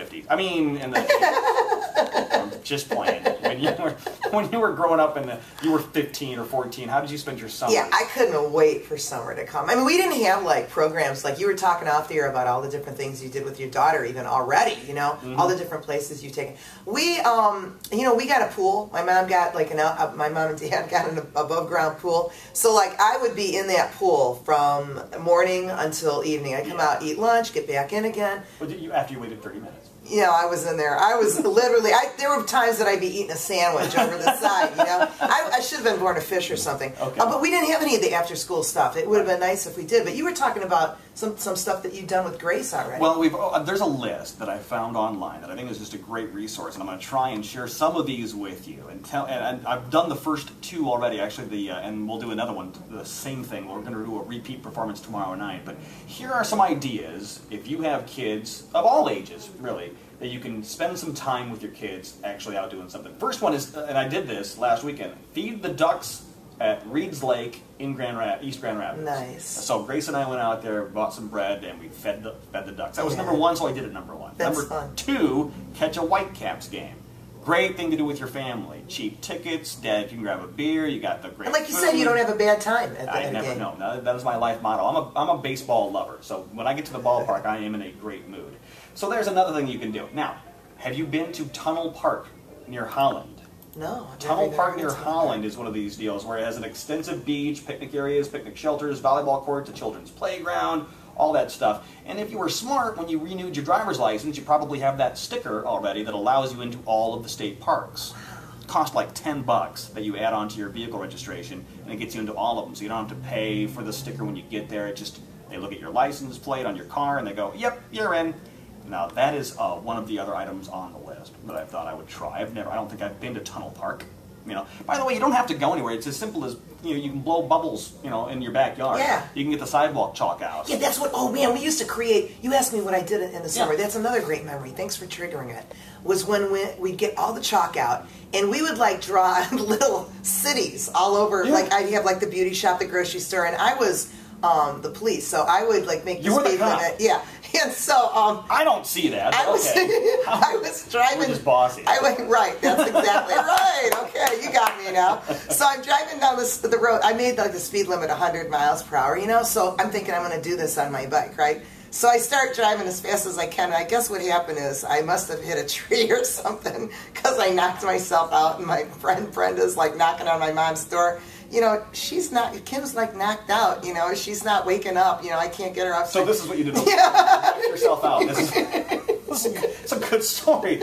50s. I mean, in the. I'm just playing. When you were when you were growing up and the, you were 15 or 14, how did you spend your summer? Yeah, I couldn't wait for summer to come. I mean, we didn't have like programs like you were talking off the air about all the different things you did with your daughter, even already. You know, Mm-hmm. all the different places you've taken. We, um, you know, we got a pool. My mom got like an uh, my mom and dad got an above ground pool. So like I would be in that pool from morning until evening. I come Yeah. out, eat lunch, get back in again. Well, did you after you waited 30 minutes. You know, I was in there. I was literally. I, there were times that I'd be eating a sandwich over the side. You know, I, I should have been born a fish or something. Okay. Uh, but we didn't have any of the after school stuff. It would have been nice if we did. But you were talking about some some stuff that you've done with Grace already. Well, we've oh, there's a list that I found online that I think is just a great resource, and I'm going to try and share some of these with you. And tell, and, and I've done the first two already, actually. The uh, and we'll do another one, the same thing. We're going to do a repeat performance tomorrow night. But here are some ideas if you have kids of all ages, really. That you can spend some time with your kids actually out doing something. First one is, and I did this last weekend. Feed the ducks at Reed's Lake in Grand Rap- East Grand Rapids. Nice. So Grace and I went out there, bought some bread, and we fed the fed the ducks. That was Yeah. number one, so I did it number one. That's number fun. two, catch a Whitecaps game. Great thing to do with your family. Cheap tickets, dad, you can grab a beer. You got the great. and like you food. said, you don't have a bad time at the I never game. know. That, that is my life motto. I'm a, I'm a baseball lover, so when I get to the ballpark, I am in a great mood. So there's another thing you can do. Now, have you been to Tunnel Park near Holland? No. Tunnel Park near Holland is one of these deals where it has an extensive beach, picnic areas, picnic shelters, volleyball courts, a children's playground, all that stuff. And if you were smart when you renewed your driver's license, you probably have that sticker already that allows you into all of the state parks. Cost like 10 bucks that you add onto your vehicle registration, and it gets you into all of them. So you don't have to pay for the sticker when you get there. It just they look at your license plate on your car and they go, "Yep, you're in." Now that is uh, one of the other items on the list that I thought I would try. I've never, I don't think I've been to Tunnel Park. You know, by the way, you don't have to go anywhere. It's as simple as you know, you can blow bubbles, you know, in your backyard. Yeah. You can get the sidewalk chalk out. Yeah, that's what. Oh man, we used to create. You asked me what I did in the summer. Yeah. That's another great memory. Thanks for triggering it. Was when we, we'd get all the chalk out and we would like draw little cities all over. Yeah. Like I'd have like the beauty shop, the grocery store, and I was um, the police, so I would like make You the the speed cop. limit. Yeah, and so um, I don't see that. I was okay. I was driving. We're just bossy. I went right. That's exactly right. Okay, you got me now. So I'm driving down this, the road. I made like the speed limit 100 miles per hour. You know, so I'm thinking I'm going to do this on my bike, right? So I start driving as fast as I can. And I guess what happened is I must have hit a tree or something because I knocked myself out. And my friend Brenda's like knocking on my mom's door. You know, she's not. Kim's like knocked out. You know, she's not waking up. You know, I can't get her up. So this is what you did. knock yourself out. This is, this is a good story.